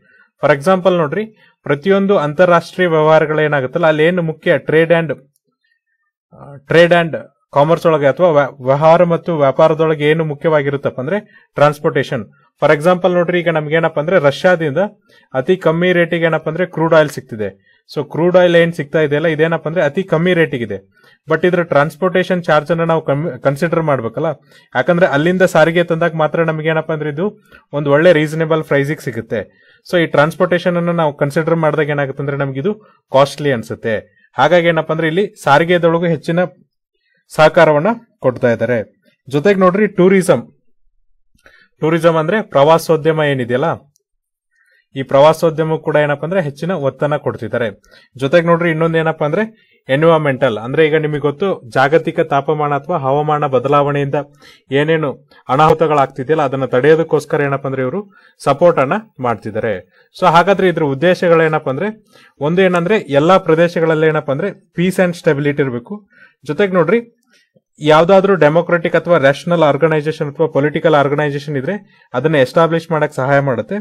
ಫಾರ್ ಎಕ್ಸಾಂಪಲ್ ನೋಡ್ರಿ, ಪ್ರತಿಯೊಂದು ಅಂತಾರಾಷ್ಟ್ರೀಯ ವ್ಯವಹಾರಗಳೇನಾಗುತ್ತಲ್ಲ ಅಲ್ಲಿ ಏನು ಮುಖ್ಯ trade and trade and commerce ಒಳಗೆ ಅಥವಾ ವ್ಯ- ವ್ಯವಹಾರ ಮತ್ತು ವ್ಯಾಪಾರದೊಳಗೆ ಏನು ಮುಖ್ಯವಾಗಿರುತ್ತಪ್ಪ ಅಂದ್ರೆ ಟ್ರಾನ್ಸ್ಪೋರ್ಟೇಷನ್ ಫಾರ್ ಎಕ್ಸಾಂಪಲ್ ನೋಡ್ರಿ, ಈಗ ನಮ್ಗೆ ಏನಪ್ಪ ಅಂದ್ರೆ ರಷ್ಯಾದಿಂದ ಅತಿ ಕಮ್ಮಿ ರೇಟಿಗೆ ಏನಪ್ಪ ಅಂದ್ರೆ ಕ್ರೂಡ್ ಆಯಿಲ್ ಸಿಗ್ತಿದೆ. ಸೊ ಕ್ರೂಡ್ ಆಯಿಲ್ ಏನ್ ಸಿಗ್ತಾ ಇದೆಯಲ್ಲ ಇದೇನಪ್ಪ ಅಂದ್ರೆ ಅತಿ ಕಮ್ಮಿ ರೇಟಿಗಿದೆ ಬಟ್ ಇದ್ರ ಟ್ರಾನ್ಸ್ಪೋರ್ಟೇಷನ್ ಚಾರ್ಜ್ ಅನ್ನ ನಾವು ಕನ್ಸಿಡರ್ ಮಾಡ್ಬೇಕಲ್ಲ. ಯಾಕಂದ್ರೆ ಅಲ್ಲಿಂದ ಸಾರಿಗೆ ತಂದಾಗ ಮಾತ್ರ ನಮ್ಗೆ ಏನಪ್ಪ ಅಂದ್ರೆ ಇದು ಒಂದು ಒಳ್ಳೆ ರೀಸನೇಬಲ್ ಪ್ರೈಸಿಗೆ ಸಿಗುತ್ತೆ. ಸೊ ಈ ಟ್ರಾನ್ಸ್ಪೋರ್ಟೇಷನ್ ಅನ್ನು ನಾವು ಕನ್ಸಿಡರ್ ಮಾಡಿದಾಗ ಏನಾಗುತ್ತೆ ಅಂದ್ರೆ ನಮ್ಗೆ ಇದು ಕಾಸ್ಟ್ಲಿ ಅನ್ಸುತ್ತೆ. ಹಾಗಾಗಿ ಏನಪ್ಪ ಅಂದ್ರೆ ಇಲ್ಲಿ ಸಾರಿಗೆದೊಳಗೂ ಹೆಚ್ಚಿನ ಸಹಕಾರವನ್ನ ಕೊಡ್ತಾ ಇದ್ದಾರೆ. ಜೊತೆಗೆ ನೋಡ್ರಿ ಟೂರಿಸಂ. ಟೂರಿಸಂ ಅಂದ್ರೆ ಪ್ರವಾಸೋದ್ಯಮ ಏನಿದೆಯಲ್ಲ, ಈ ಪ್ರವಾಸೋದ್ಯಮ ಕೂಡ ಏನಪ್ಪಾ ಅಂದ್ರೆ ಹೆಚ್ಚಿನ ಒತ್ತನ್ನ ಕೊಡ್ತಿದ್ದಾರೆ. ಜೊತೆಗೆ ನೋಡ್ರಿ ಇನ್ನೊಂದು ಏನಪ್ಪಾ ಅಂದ್ರೆ ಎನ್ವಿರಾನ್ಮೆಂಟಲ್ ಅಂದ್ರೆ ಈಗ ನಿಮಗೆ ಗೊತ್ತು, ಜಾಗತಿಕ ತಾಪಮಾನ ಅಥವಾ ಹವಾಮಾನ ಬದಲಾವಣೆಯಿಂದ ಏನೇನು ಅನಾಹುತಗಳಾಗ್ತಿದೆಯಲ್ಲ, ಅದನ್ನ ತಡೆಯೋದಕ್ಕೋಸ್ಕರ ಏನಪ್ಪಾ ಅಂದ್ರೆ ಇವರು ಸಪೋರ್ಟ್ ಅನ್ನ ಮಾಡ್ತಿದ್ದಾರೆ. ಸೊ ಹಾಗಾದ್ರೆ ಇದ್ರ ಉದ್ದೇಶಗಳೇನಪ್ಪ ಅಂದ್ರೆ ಒಂದು ಏನಂದ್ರೆ ಎಲ್ಲಾ ಪ್ರದೇಶಗಳಲ್ಲಿ ಏನಪ್ಪಾ ಅಂದ್ರೆ ಪೀಸ್ ಅಂಡ್ ಸ್ಟೆಬಿಲಿಟಿ ಇರಬೇಕು. ಜೊತೆಗೆ ನೋಡ್ರಿ ಯಾವ್ದಾದ್ರೂ ಡೆಮೋಕ್ರೆಟಿಕ್ ಅಥವಾ ರ್ಯಾಷನಲ್ ಆರ್ಗನೈಸೇಷನ್ ಅಥವಾ ಪೊಲಿಟಿಕಲ್ ಆರ್ಗನೈಸೇಷನ್ ಇದ್ರೆ ಅದನ್ನ ಎಸ್ಟಾಬ್ಲಿಷ್ ಮಾಡಕ್ ಸಹಾಯ ಮಾಡುತ್ತೆ.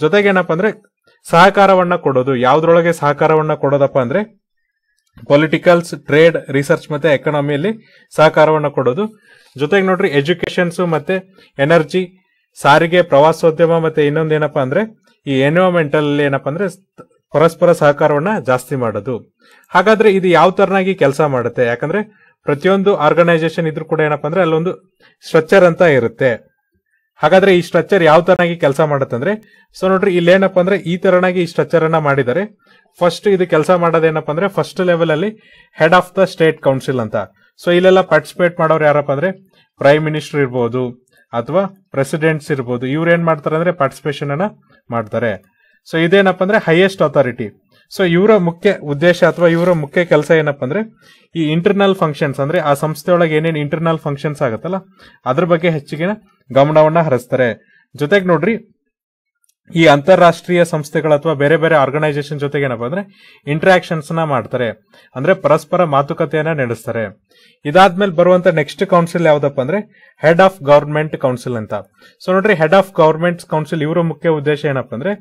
ಜೊತೆಗೆ ಏನಪ್ಪ ಅಂದ್ರೆ ಸಹಕಾರವನ್ನ ಕೊಡೋದು. ಯಾವ್ದ್ರೊಳಗೆ ಸಹಕಾರವನ್ನ ಕೊಡೋದಪ್ಪ ಅಂದ್ರೆ ಪೊಲಿಟಿಕಲ್ಸ್ ಟ್ರೇಡ್ ರಿಸರ್ಚ್ ಮತ್ತೆ ಎಕನಾಮಿಯಲ್ಲಿ ಸಹಕಾರವನ್ನ ಕೊಡೋದು. ಜೊತೆಗೆ ನೋಡ್ರಿ ಎಜುಕೇಶನ್ಸ್ ಮತ್ತೆ ಎನರ್ಜಿ ಸಾರಿಗೆ, ಪ್ರವಾಸೋದ್ಯಮ ಮತ್ತೆ ಇನ್ನೊಂದು ಏನಪ್ಪಾ ಅಂದ್ರೆ ಈ ಎನ್ವಿರಾನ್ಮೆಂಟಲ್ ಏನಪ್ಪಾ ಅಂದ್ರೆ ಪರಸ್ಪರ ಸಹಕಾರವನ್ನ ಜಾಸ್ತಿ ಮಾಡೋದು. ಹಾಗಾದ್ರೆ ಇದು ಯಾವ ತರನಾಗಿ ಕೆಲಸ ಮಾಡುತ್ತೆ? ಯಾಕಂದ್ರೆ ಪ್ರತಿಯೊಂದು ಆರ್ಗನೈಸೇಷನ್ ಇದ್ರೂ ಕೂಡ ಏನಪ್ಪಾ ಅಂದ್ರೆ ಅಲ್ಲೊಂದು ಸ್ಟ್ರಕ್ಚರ್ ಅಂತ ಇರುತ್ತೆ. ಹಾಗಾದ್ರೆ ಈ ಸ್ಟ್ರಕ್ಚರ್ ಯಾವ ತರನಾಗಿ ಕೆಲಸ ಮಾಡತ್ತಂದ್ರೆ ಸೊ ನೋಡ್ರಿ ಇಲ್ಲೇನಪ್ಪ ಅಂದ್ರೆ ಈ ತರನಾಗಿ ಈ ಸ್ಟ್ರಕ್ಚರ್ ಅನ್ನ ಮಾಡಿದ್ದಾರೆ. ಫಸ್ಟ್ ಇದು ಕೆಲಸ ಮಾಡೋದೇನಪ್ಪ ಅಂದ್ರೆ ಫಸ್ಟ್ ಲೆವೆಲ್ ಅಲ್ಲಿ head of the state council ಅಂತ. ಸೊ ಇಲ್ಲೆಲ್ಲ ಪಾರ್ಟಿಸಿಪೇಟ್ ಮಾಡೋರು ಯಾರಪ್ಪ ಅಂದ್ರೆ ಪ್ರೈಮ್ ಮಿನಿಸ್ಟರ್ ಇರ್ಬೋದು, ಅಥವಾ ಪ್ರೆಸಿಡೆಂಟ್ಸ್ ಇರ್ಬೋದು. ಇವ್ರು ಏನ್ ಮಾಡ್ತಾರೆ ಅಂದ್ರೆ ಪಾರ್ಟಿಸಿಪೇಷನ್ ಅನ್ನ ಮಾಡ್ತಾರೆ. ಸೊ ಇದೇನಪ್ಪ ಅಂದ್ರೆ ಹೈಯೆಸ್ಟ್ ಅಥಾರಿಟಿ ಸೊ ಇವರ ಮುಖ್ಯ ಉದ್ದೇಶ ಅಥವಾ ಇವರ ಮುಖ್ಯ ಕೆಲಸ ಏನಪ್ಪ ಅಂದ್ರೆ, ಈ ಇಂಟರ್ನಲ್ ಫಂಕ್ಷನ್ಸ್ ಅಂದ್ರೆ ಆ ಸಂಸ್ಥೆಯೊಳಗೆ ಏನೇನು ಇಂಟರ್ನಲ್ ಫಂಕ್ಷನ್ಸ್ ಆಗುತ್ತಲ್ಲ, ಅದ್ರ ಬಗ್ಗೆ ಹೆಚ್ಚಿಗೆ ಗಮನವನ್ನ ಹರಿಸ್ತಾರೆ. ಜೊತೆಗೆ ನೋಡ್ರಿ, ಈ ಅಂತಾರಾಷ್ಟ್ರೀಯ ಸಂಸ್ಥೆಗಳು ಅಥವಾ ಬೇರೆ ಬೇರೆ ಆರ್ಗನೈಸೇಷನ್ ಜೊತೆಗೆ ಏನಪ್ಪ ಅಂದ್ರೆ ಇಂಟ್ರಾಕ್ಷನ್ಸ್ನ ಮಾಡ್ತಾರೆ. ಅಂದ್ರೆ ಪರಸ್ಪರ ಮಾತುಕತೆಯನ್ನ ನಡೆಸ್ತಾರೆ. ಇದಾದ್ಮೇಲೆ ಬರುವಂತ ನೆಕ್ಸ್ಟ್ ಕೌನ್ಸಿಲ್ ಯಾವ್ದಪ್ಪ ಅಂದ್ರೆ ಹೆಡ್ ಆಫ್ ಗವರ್ಮೆಂಟ್ ಕೌನ್ಸಿಲ್ ಅಂತ. ಸೊ ನೋಡ್ರಿ ಹೆಡ್ ಆಫ್ ಗವರ್ಮೆಂಟ್ ಕೌನ್ಸಿಲ್ ಇವರ ಮುಖ್ಯ ಉದ್ದೇಶ ಏನಪ್ಪ ಅಂದ್ರೆ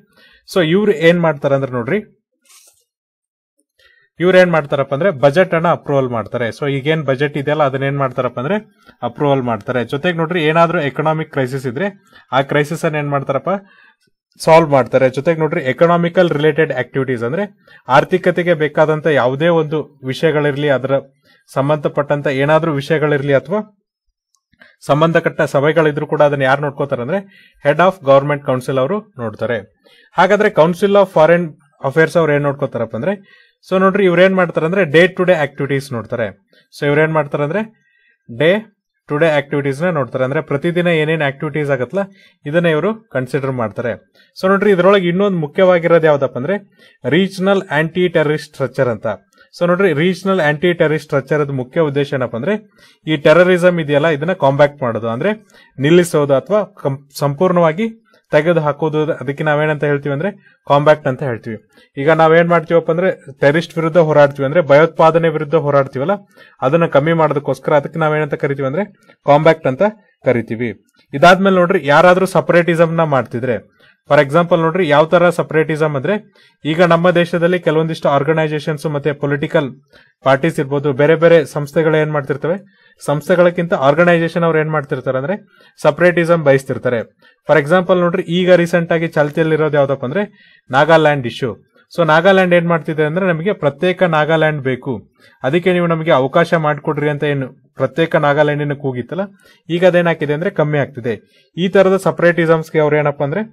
ಸೊ ಇವ್ರು ಏನ್ ಮಾಡ್ತಾರೆ ಅಂದ್ರೆ ನೋಡ್ರಿ ಇವ್ರು ಏನ್ ಮಾಡ್ತಾರಪ್ಪ ಅಂದ್ರೆ ಬಜೆಟ್ ಅನ್ನ ಅಪ್ರೂವಲ್ ಮಾಡ್ತಾರೆ. ಸೊ ಈಗೇನ್ ಬಜೆಟ್ ಇದೆಯಲ್ಲ, ಅದನ್ನ ಏನ್ ಮಾಡ್ತಾರಪ್ಪ ಅಂದ್ರೆ ಅಪ್ರೂವಲ್ ಮಾಡ್ತಾರೆ. ಜೊತೆಗೆ ನೋಡ್ರಿ, ಏನಾದ್ರೂ ಎಕನಾಮಿಕ್ ಕ್ರೈಸಿಸ್ ಇದ್ರೆ ಆ ಕ್ರೈಸಿಸ್ ಅನ್ನ ಏನ್ ಮಾಡ್ತಾರಪ್ಪ? ಸಾಲ್ವ್ ಮಾಡ್ತಾರೆ. ಜೊತೆಗೆ ನೋಡ್ರಿ ಎಕನಾಮಿಕಲ್ ರಿಲೇಟೆಡ್ ಆಕ್ಟಿವಿಟೀಸ್ ಅಂದ್ರೆ ಆರ್ಥಿಕತೆಗೆ ಬೇಕಾದಂತ ಯಾವುದೇ ಒಂದು ವಿಷಯಗಳಿರ್ಲಿ, ಅದರ ಸಂಬಂಧಪಟ್ಟಂತ ಏನಾದ್ರೂ ವಿಷಯಗಳಿರ್ಲಿ ಅಥವಾ ಸಂಬಂಧಪಟ್ಟ ಸಭೆಗಳಿದ್ರು ಕೂಡ ಅದನ್ನ ಯಾರು ನೋಡ್ಕೋತಾರೆ ಅಂದ್ರೆ ಹೆಡ್ ಆಫ್ ಗವರ್ಮೆಂಟ್ ಕೌನ್ಸಿಲ್ ಅವರು ನೋಡ್ತಾರೆ. ಹಾಗಾದ್ರೆ ಕೌನ್ಸಿಲ್ ಆಫ್ ಫಾರಿನ್ ಅಫೇರ್ಸ್ ಅವ್ರು ಏನ್ ನೋಡ್ಕೋತಾರಪ್ಪ ಅಂದ್ರೆ ಸೊ ನೋಡ್ರಿ ಇವ್ರೇನ್ ಮಾಡ್ತಾರೆ ಅಂದ್ರೆ ಡೇ ಟು ಡೇ ಆಕ್ಟಿವಿಟೀಸ್ ನೋಡ್ತಾರೆ. ಸೊ ಇವ್ರೇನ್ ಮಾಡ್ತಾರೆ ಅಂದ್ರೆ ಡೇ ಟು ಡೇ ಆಕ್ಟಿವಿಟೀಸ್ ನೋಡ್ತಾರೆ. ಅಂದ್ರೆ ಪ್ರತಿದಿನ ಏನೇನು ಆಕ್ಟಿವಿಟೀಸ್ ಆಗತ್ತಲ್ಲ, ಇದನ್ನ ಇವರು ಕನ್ಸಿಡರ್ ಮಾಡ್ತಾರೆ. ಸೊ ನೋಡ್ರಿ, ಇದ್ರೊಳಗೆ ಇನ್ನೊಂದು ಮುಖ್ಯವಾಗಿರೋದು ಯಾವ್ದಪ್ಪ ಅಂದ್ರೆ ರೀಜನಲ್ ಆಂಟಿ ಟೆರರಿಸ್ಟ್ ಸ್ಟ್ರಕ್ಚರ್ ಅಂತ. ಸೊ ನೋಡ್ರಿ ರೀಜನಲ್ ಆಂಟಿ ಟೆರರಿಸ್ಟ್ ಸ್ಟ್ರಕ್ಚರ್ ಮುಖ್ಯ ಉದ್ದೇಶ ಏನಪ್ಪ ಅಂದ್ರೆ ಈ ಟೆರರಿಸಂ ಇದೆಯಲ್ಲ, ಇದನ್ನ ಕಾಂಬ್ಯಾಕ್ಟ್ ಮಾಡೋದು. ಅಂದ್ರೆ ನಿಲ್ಲಿಸೋದು ಅಥವಾ ಸಂಪೂರ್ಣವಾಗಿ ತೆಗೆದು ಹಾಕೋದು ಅದಕ್ಕೆ ನಾವೇನಂತ ಹೇಳ್ತೀವಿ ಅಂದ್ರೆ ಕಾಂಬ್ಯಾಕ್ಟ್ ಅಂತ ಹೇಳ್ತೀವಿ. ಈಗ ನಾವೇನ್ ಮಾಡ್ತೀವಪ್ಪ ಅಂದ್ರೆ ಟೆರಿಸ್ಟ್ ವಿರುದ್ಧ ಹೋರಾಡ್ತೀವಿ ಅಂದ್ರೆ ಭಯೋತ್ಪಾದನೆ ವಿರುದ್ಧ ಹೋರಾಡ್ತೀವಲ್ಲ, ಅದನ್ನ ಕಮ್ಮಿ ಮಾಡೋದಕ್ಕೋಸ್ಕರ ಅದಕ್ಕೆ ನಾವೇನಂತ ಕರಿತೀವಿ ಅಂದ್ರೆ ಕಾಂಬ್ಯಾಕ್ಟ್ ಅಂತ ಕರಿತೀವಿ. ಇದಾದ್ಮೇಲೆ ನೋಡ್ರಿ, ಯಾರಾದ್ರೂ ಸಪರೇಟಿಸಮ್ನ ಮಾಡ್ತಿದ್ರೆ ಫಾರ್ ಎಕ್ಸಾಂಪಲ್ ನೋಡ್ರಿ, ಯಾವ ತರ ಸಪರೇಟಿಸಮ್ ಅಂದ್ರೆ, ಈಗ ನಮ್ಮ ದೇಶದಲ್ಲಿ ಕೆಲವೊಂದಿಷ್ಟು ಆರ್ಗನೈಸೇಷನ್ಸ್ ಮತ್ತೆ ಪೊಲಿಟಿಕಲ್ ಪಾರ್ಟೀಸ್ ಇರ್ಬೋದು, ಬೇರೆ ಬೇರೆ ಸಂಸ್ಥೆಗಳು ಏನ್ ಮಾಡ್ತಿರ್ತವೆ? ಸಂಸ್ಥೆಗಳಕ್ಕಿಂತ ಆರ್ಗನೈಸೇಷನ್ ಅವ್ರು ಏನ್ ಮಾಡ್ತಿರ್ತಾರೆ ಅಂದ್ರೆ ಸಪರೇಟಿಸಮ್ ಬಯಸ್ತಿರ್ತಾರೆ. ಫಾರ್ ಎಕ್ಸಾಂಪಲ್ ನೋಡ್ರಿ, ಈಗ ರೀಸೆಂಟ್ ಆಗಿ ಚಾಲ್ತಿಯಲ್ಲಿರೋದು ಯಾವ್ದಪ್ಪ ಅಂದ್ರೆ, ನಾಗಾಲ್ಯಾಂಡ್ ಇಶ್ಯೂ ಸೊ ನಾಗಾಲ್ಯಾಂಡ್ ಏನ್ ಮಾಡ್ತಿದೆ ಅಂದ್ರೆ, ನಮಗೆ ಪ್ರತ್ಯೇಕ ನಾಗಾಲ್ಯಾಂಡ್ ಬೇಕು. ಅದಕ್ಕೆ ನೀವು ನಮಗೆ ಅವಕಾಶ ಮಾಡಿಕೊಡ್ರಿ ಅಂತ ಏನು, ಪ್ರತ್ಯೇಕ ನಾಗಾಲ್ಯಾಂಡಿನ ಕೂಗಿತ್ತಲ್ಲ, ಈಗ ಅದೇನಾಗ್ತಿದೆ ಅಂದ್ರೆ ಕಮ್ಮಿ ಆಗ್ತಿದೆ. ಈ ತರದ ಸಪರೇಟಿಸಮ್ಸ್ಗೆ ಅವ್ರು ಏನಪ್ಪ ಅಂದ್ರೆ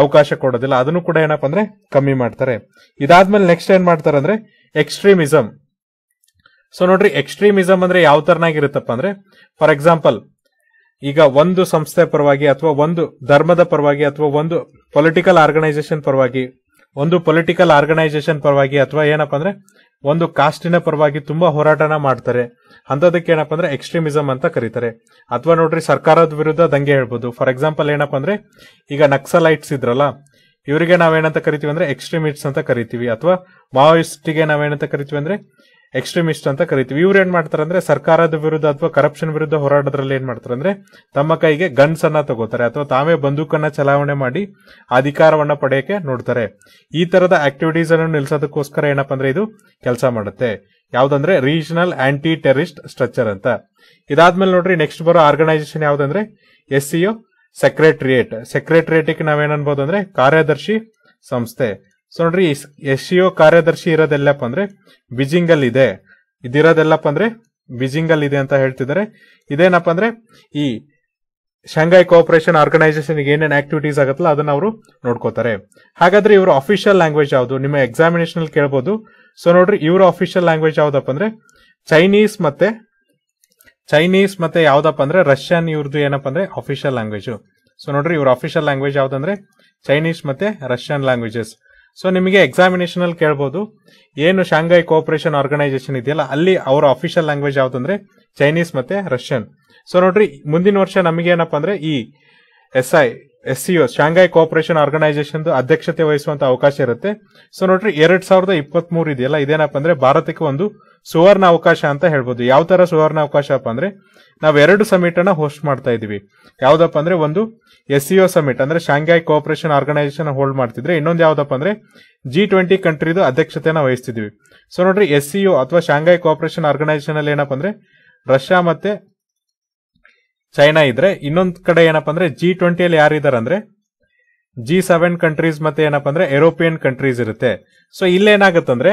ಅವಕಾಶ ಕೊಡೋದಿಲ್ಲ. ಅದನ್ನು ಕೂಡ ಏನಪ್ಪ ಅಂದ್ರೆ ಕಮ್ಮಿ ಮಾಡ್ತಾರೆ. ಇದಾದ್ಮೇಲೆ ನೆಕ್ಸ್ಟ್ ಏನ್ ಮಾಡ್ತಾರೆ ಅಂದ್ರೆ ಎಕ್ಸ್ಟ್ರೀಮಿಸಮ್ ಸೊ ನೋಡ್ರಿ ಎಕ್ಸ್ಟ್ರೀಮಿಸಮ್ ಅಂದ್ರೆ ಯಾವ ತರನಾಗಿರುತ್ತಪ್ಪ ಅಂದ್ರೆ ಫಾರ್ ಎಕ್ಸಾಂಪಲ್ ಈಗ ಒಂದು ಸಂಸ್ಥೆ ಪರವಾಗಿ ಅಥವಾ ಒಂದು ಧರ್ಮದ ಪರವಾಗಿ ಅಥವಾ ಒಂದು ಪೊಲಿಟಿಕಲ್ ಆರ್ಗನೈಸೇಷನ್ ಪರವಾಗಿ, ಒಂದು ಪೊಲಿಟಿಕಲ್ ಆರ್ಗನೈಸೇಷನ್ ಪರವಾಗಿ ಅಥವಾ ಏನಪ್ಪ ಅಂದ್ರೆ ಒಂದು ಕಾಸ್ಟಿನ ಪರವಾಗಿ ತುಂಬಾ ಹೋರಾಟನ ಮಾಡ್ತಾರೆ. ಅಂತದಕ್ಕೆ ಏನಪ್ಪಾ ಅಂದ್ರೆ ಎಕ್ಸ್ಟ್ರೀಮಿಸಂ ಅಂತ ಕರೀತಾರೆ. ಅಥವಾ ನೋಡ್ರಿ ಸರ್ಕಾರದ ವಿರುದ್ಧ ದಂಗೆ ಹೇಳ್ಬೋದು. ಫಾರ್ ಎಕ್ಸಾಂಪಲ್ ಏನಪ್ಪಾ ಅಂದ್ರೆ ಈಗ ನಕ್ಸಲೈಟ್ಸ್ ಇದ್ರಲ್ಲ, ಇವರಿಗೆ ನಾವೇನಂತ ಕರಿತೀವಿ ಅಂದ್ರೆ ಎಕ್ಸ್ಟ್ರೀಮಿಸ್ಟ್ಸ್ ಅಂತ ಕರಿತೀವಿ. ಅಥವಾ ಮಾವೋಯಿಸ್ಟ್ಗೆ ನಾವೇನಂತ ಕರಿತೀವಿ ಅಂದ್ರೆ ಎಕ್ಸ್ಟ್ರೀಮಿಸ್ಟ್ ಅಂತ ಕರಿತೀವಿ. ಇವ್ರು ಏನ್ ಮಾಡ್ತಾರೆ ಅಂದ್ರೆ ಸರ್ಕಾರದ ವಿರುದ್ಧ ಅಥವಾ ಕರಪ್ಷನ್ ವಿರುದ್ಧ ಹೋರಾಡೋದ್ರಲ್ಲಿ ಏನ್ ಮಾಡ್ತಾರೆ ಅಂದ್ರೆ ತಮ್ಮ ಕೈಗೆ ಗನ್ಸ್ ಅನ್ನ ತಗೋತಾರೆ ಅಥವಾ ತಾವೇ ಬಂದೂಕನ್ನ ಚಲಾವಣೆ ಮಾಡಿ ಅಧಿಕಾರವನ್ನ ಪಡೆಯಕ್ಕೆ ನೋಡ್ತಾರೆ. ಈ ತರದ ಆಕ್ಟಿವಿಟೀಸ್ ಅನ್ನು ನಿಲ್ಸೋದಕ್ಕೋಸ್ಕರ ಏನಪ್ಪ ಅಂದ್ರೆ ಇದು ಕೆಲಸ ಮಾಡುತ್ತೆ. ಯಾವ್ದಂದ್ರೆ ರೀಜನಲ್ ಆಂಟಿ ಟೆರರಿಸ್ಟ್ ಸ್ಟ್ರಕ್ಚರ್ ಅಂತ. ಇದಾದ್ಮೇಲೆ ನೋಡ್ರಿ ನೆಕ್ಸ್ಟ್ ಬರೋ organisation ಯಾವ್ದಂದ್ರೆ S C O secretariat secretariat ನಾವೇನ್ ಅನ್ಬೋದು ಅಂದ್ರೆ, ಕಾರ್ಯದರ್ಶಿ ಸಂಸ್ಥೆ. ಸೊ ನೋಡ್ರಿ ಎಸ್ ಸಿ ಕಾರ್ಯದರ್ಶಿ ಇರೋದೆಲ್ಲಪ್ಪ ಅಂದ್ರೆ ಅಲ್ಲಿ ಇದೆ ಇದಿರೋದೆಲ್ಲಪ್ಪ ಅಂದ್ರೆ ಬಿಜಿಂಗ್ ಅಲ್ಲಿ ಇದೆ ಅಂತ ಹೇಳ್ತಿದ್ದಾರೆ. ಇದೇನಪ್ಪ ಅಂದ್ರೆ ಈ ಶಾಂಘೈ ಕೋಆಪರೇಷನ್ ಆರ್ಗನೈಸೇಷನ್ ಏನೇನು ಆಕ್ಟಿವಿಟೀಸ್ ಆಗುತ್ತಲ್ಲ, ಅದನ್ನ ಅವರು ನೋಡ್ಕೋತಾರೆ. ಹಾಗಾದ್ರೆ ಇವರು ಅಫಿಷಿಯಲ್ ಲ್ಯಾಂಗ್ವೇಜ್ ಯಾವುದು? ನಿಮ್ಮ ಎಕ್ಸಾಮಿನೇಷನ್ ಅಲ್ಲಿ ಕೇಳ್ಬೋದು. ಸೊ ನೋಡ್ರಿ, ಇವರ ಅಫಿಷಿಯಲ್ ಲ್ಯಾಂಗ್ವೇಜ್ ಯಾವ್ದಪ್ಪ ಅಂದ್ರೆ ಚೈನೀಸ್ ಮತ್ತೆ ಚೈನೀಸ್ ಮತ್ತೆ ಯಾವ್ದಪ್ಪ ಅಂದ್ರೆ ರಷ್ಯನ್ ಇವ್ರದ್ದು ಏನಪ್ಪ ಅಂದ್ರೆ ಅಫಿಷಿಯಲ್ ಲ್ಯಾಂಗ್ವೇಜ್ ಸೊ ನೋಡ್ರಿ, ಇವ್ರ ಅಫಿಷಿಯಲ್ ಲ್ಯಾಂಗ್ವೇಜ್ ಯಾವ್ದಂದ್ರೆ ಚೈನೀಸ್ ಮತ್ತೆ ರಷ್ಯನ್ ಲ್ಯಾಂಗ್ವೇಜಸ್ ಸೊ ನಿಮಗೆ ಎಕ್ಸಾಮಿನೇಷನ್ ಅಲ್ಲಿ ಕೇಳ್ಬೋದು. ಏನು ಶಾಂಘೈ ಕೋಆಪರೇಷನ್ ಆರ್ಗನೈಸೇಷನ್ ಇದೆಯಲ್ಲ, ಅಲ್ಲಿ ಅವರ ಅಫಿಷಿಯಲ್ ಲ್ಯಾಂಗ್ವೇಜ್ ಯಾವ್ದಂದ್ರೆ ಚೈನೀಸ್ ಮತ್ತೆ ರಷ್ಯನ್ ಸೊ ನೋಡ್ರಿ, ಮುಂದಿನ ವರ್ಷ ನಮಗೆ ಏನಪ್ಪಾ ಅಂದ್ರೆ ಈ S I S C Shanghai cooperation organisation ಅಧ್ಯಕ್ಷತೆ ವಹಿಸುವಂತ ಅವಕಾಶ ಇರುತ್ತೆ. ಸೊ ನೋಡ್ರಿ, ಎರಡ್ ಸಾವಿರದ ಇಪ್ಪತ್ತ್ ಮೂರು ಇದೆಯಲ್ಲ, ಇದೇನಪ್ಪ ಅಂದ್ರೆ ಭಾರತಕ್ಕೆ ಒಂದು ಸುವರ್ಣ ಅವಕಾಶ ಅಂತ ಹೇಳ್ಬೋದು. ಯಾವ ತರ ಸುವರ್ಣ ಅವಕಾಶ ಅಪ್ಪ ಅಂದ್ರೆ, ನಾವ್ ಎರಡು ಸಮಿಟ್ ಅನ್ನ ಹೋಸ್ಟ್ ಮಾಡ್ತಾ ಇದೀವಿ ಯಾವ್ದಪ್ಪ ಅಂದ್ರೆ, ಒಂದು ಎಸ್ ಸಿಒ ಸಮಿಟ್ ಅಂದ್ರೆ ಶಾಂಘೈ ಕೋಆಪರೇಷನ್ ಆರ್ಗನೈಸೇಷನ್ ಹೋಲ್ಡ್ ಮಾಡ್ತಿದ್ರೆ, ಇನ್ನೊಂದು ಯಾವ್ದಪ್ಪ ಅಂದ್ರೆ ಜಿ ಟ್ವೆಂಟಿ ಕಂಟ್ರಿದು ಅಧ್ಯಕ್ಷತೆನ ವಹಿಸ್ತಿದ್ವಿ ಸೊ ನೋಡ್ರಿ ಎಸ್ ಸಿಒ ಅಥವಾ ಶಾಂಘೈ ಕೋಆಪರೇಷನ್ ಆರ್ಗನೈಸೇಷನ್ ಅಲ್ಲಿ ಏನಪ್ಪ ಅಂದ್ರೆ ರಷ್ಯಾ ಮತ್ತೆ ಚೈನಾ ಇದ್ರೆ, ಇನ್ನೊಂದ್ ಕಡೆ ಏನಪ್ಪ ಅಂದ್ರೆ ಜಿ ಟ್ವೆಂಟಿಯಲ್ಲಿ ಯಾರಿದ್ದಾರೆ ಅಂದ್ರೆ ಜಿ ಸೆವೆನ್ ಕಂಟ್ರೀಸ್ ಮತ್ತೆ ಏನಪ್ಪ ಅಂದ್ರೆ ಯುರೋಪಿಯನ್ ಕಂಟ್ರೀಸ್ ಇರುತ್ತೆ. ಸೊ ಇಲ್ಲೇನಾಗತ್ತಂದ್ರೆ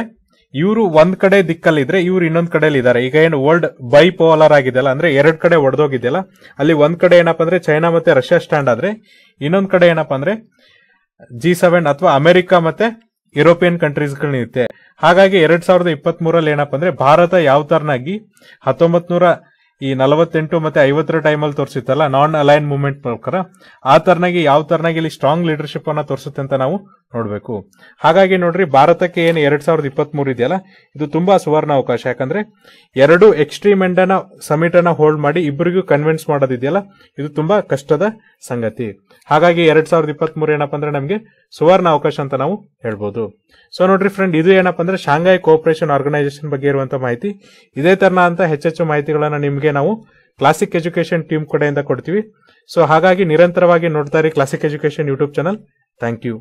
ಇವರು ಒಂದ್ ಕಡೆ ದಿಕ್ಕಲ್ಲಿ ಇದ್ರೆ ಇವ್ರು ಇನ್ನೊಂದ್ ಕಡೆಯಲ್ಲಿ ಇದ್ದಾರೆ ಈಗ ಏನು ವರ್ಲ್ಡ್ ಬೈ ಪೋಲರ್ ಆಗಿದೆಯಲ್ಲ, ಅಂದ್ರೆ ಎರಡ್ ಕಡೆ ಒಡೆದೋಗಿದೆಯಲ್ಲ, ಅಲ್ಲಿ ಒಂದ್ ಕಡೆ ಏನಪ್ಪ ಅಂದ್ರೆ ಚೈನಾ ಮತ್ತೆ ರಷ್ಯಾ ಸ್ಟ್ಯಾಂಡ್ ಆದ್ರೆ, ಇನ್ನೊಂದ್ ಕಡೆ ಏನಪ್ಪ ಅಂದ್ರೆ ಜಿ ಸೆವೆನ್ ಅಥವಾ ಅಮೆರಿಕ ಮತ್ತೆ ಯುರೋಪಿಯನ್ ಕಂಟ್ರೀಸ್ಗಳು ನಿರುತ್ತೆ ಹಾಗಾಗಿ ಎರಡ್ ಸಾವಿರದ ಇಪ್ಪತ್ತ್ ಮೂರಲ್ಲಿ ಏನಪ್ಪ ಅಂದ್ರೆ ಭಾರತ ಯಾವ ತರನಾಗಿ ಹತ್ತೊಂಬತ್ ನೂರ ಈ ನಲವತ್ತೆಂಟು ಮತ್ತೆ ಐವತ್ತರ ಟೈಮಲ್ಲಿ ತೋರಿಸಿತ್ತಲ್ಲ ನಾನ್ ಅಲೈನ್ ಮೂವ್ಮೆಂಟ್ ಪ್ರಕಾರ, ಆ ತರನಾಗಿ ಯಾವ ತರನಾಗಿ ಇಲ್ಲಿ ಸ್ಟ್ರಾಂಗ್ ಲೀಡರ್ಶಿಪ್ ಅನ್ನ ತೋರಿಸುತ್ತೆ ಅಂತ ನಾವು ನೋಡ್ಬೇಕು. ಹಾಗಾಗಿ ನೋಡ್ರಿ, ಭಾರತಕ್ಕೆ ಏನು ಎರಡ್ ಸಾವಿರದ ಇಪ್ಪತ್ತ್ ಮೂರು ಇದೆಯಲ್ಲ, ಇದು ತುಂಬಾ ಸುವರ್ಣ ಅವಕಾಶ. ಯಾಕಂದ್ರೆ ಎರಡು ಎಕ್ಸ್ಟ್ರೀಮ್ ಎಂಡ್ ಅನ್ನ ಸಮಿಟ್ ಅನ್ನ ಹೋಲ್ಡ್ ಮಾಡಿ ಇಬ್ಬರಿಗೂ ಕನ್ವಿನ್ಸ್ ಮಾಡೋದಿದೆಯಲ್ಲ ಇದು ತುಂಬಾ ಕಷ್ಟದ ಸಂಗತಿ. ಹಾಗಾಗಿ ಎರಡ್ ಸಾವಿರದ ಇಪ್ಪತ್ತ್ ಮೂರು ಏನಪ್ಪ ಅಂದ್ರೆ ನಮಗೆ ಸುವರ್ಣ ಅವಕಾಶ ಅಂತ ನಾವು ಹೇಳ್ಬೋದು. ಸೊ ನೋಡ್ರಿ ಫ್ರೆಂಡ್ ಇದು ಏನಪ್ಪ ಅಂದ್ರೆ ಶಾಂಘೈ ಕೋಆಪರೇಷನ್ ಆರ್ಗನೈಸೇಷನ್ ಬಗ್ಗೆ ಇರುವಂತ ಮಾಹಿತಿ. ಇದೇ ತರನ ಅಂತ ಹೆಚ್ಚೆಚ್ಚು ಮಾಹಿತಿಗಳನ್ನ ನಿಮಗೆ ನಾವು ಕ್ಲಾಸಿಕ್ ಎಜುಕೇಶನ್ ಟೀಮ್ ಕಡೆಯಿಂದ ಕೊಡ್ತೀವಿ. ಸೊ ಹಾಗಾಗಿ ನಿರಂತರವಾಗಿ ನೋಡ್ತಾ ಇರಿ classic education YouTube channel thank you